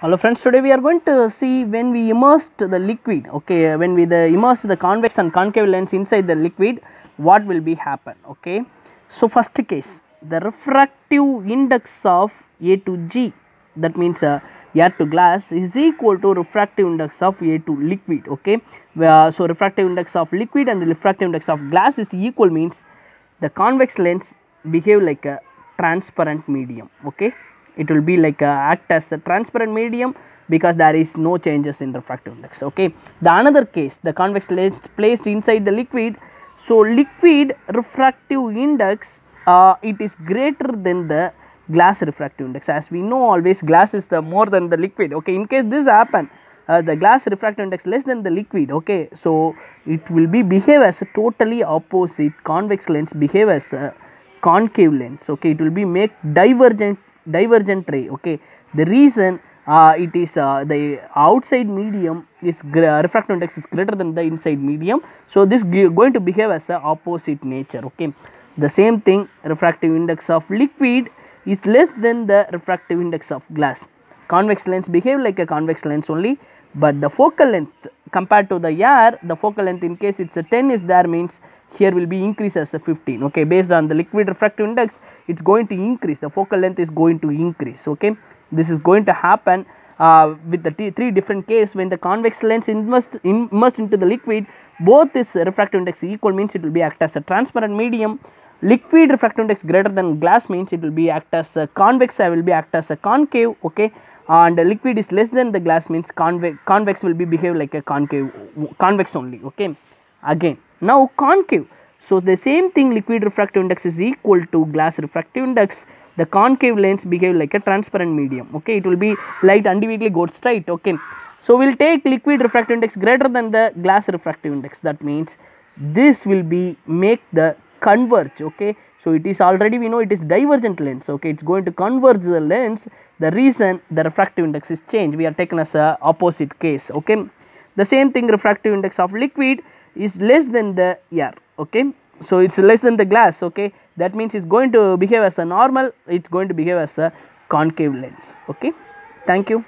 Hello friends, today we are going to see when we immersed the liquid, okay, when we the immersed the convex and concave lens inside the liquid, what will be happen, okay. So first case, the refractive index of A to G, that means uh, air to glass is equal to refractive index of A to liquid, okay. Where, so refractive index of liquid and the refractive index of glass is equal means the convex lens behave like a transparent medium, okay it will be like uh, act as a transparent medium because there is no changes in refractive index okay? The another case the convex lens placed inside the liquid. So liquid refractive index uh, it is greater than the glass refractive index. As we know always glass is the more than the liquid okay? In case this happen uh, the glass refractive index less than the liquid okay? So it will be behave as a totally opposite convex lens behave as a concave lens okay? It will be make divergent divergent ray okay? The reason uh, it is uh, the outside medium is refractive index is greater than the inside medium. So this going to behave as a opposite nature okay? The same thing refractive index of liquid is less than the refractive index of glass. Convex lens behave like a convex lens only but the focal length compared to the air the focal length in case it's a 10 is there means here will be increase as a 15 okay? Based on the liquid refractive index it's going to increase. The focal length is going to increase okay? This is going to happen uh, with the three different case. When the convex lens immersed, immersed into the liquid both this refractive index equal means it will be act as a transparent medium. Liquid refractive index greater than glass means it will be act as a convex I will be act as a concave okay? And liquid is less than the glass means convex convex will be behave like a concave convex only okay? Again now concave. So the same thing liquid refractive index is equal to glass refractive index. The concave lens behave like a transparent medium. Okay it will be light individually goes straight. Okay. So we'll take liquid refractive index greater than the glass refractive index. That means this will be make the converge. Okay. So it is already we know it is divergent lens. Okay it's going to converge the lens. The reason the refractive index is changed. We are taken as a opposite case. Okay. The same thing refractive index of liquid is less than the air okay? So it's less than the glass okay? That means it's going to behave as a normal it's going to behave as a concave lens okay? Thank you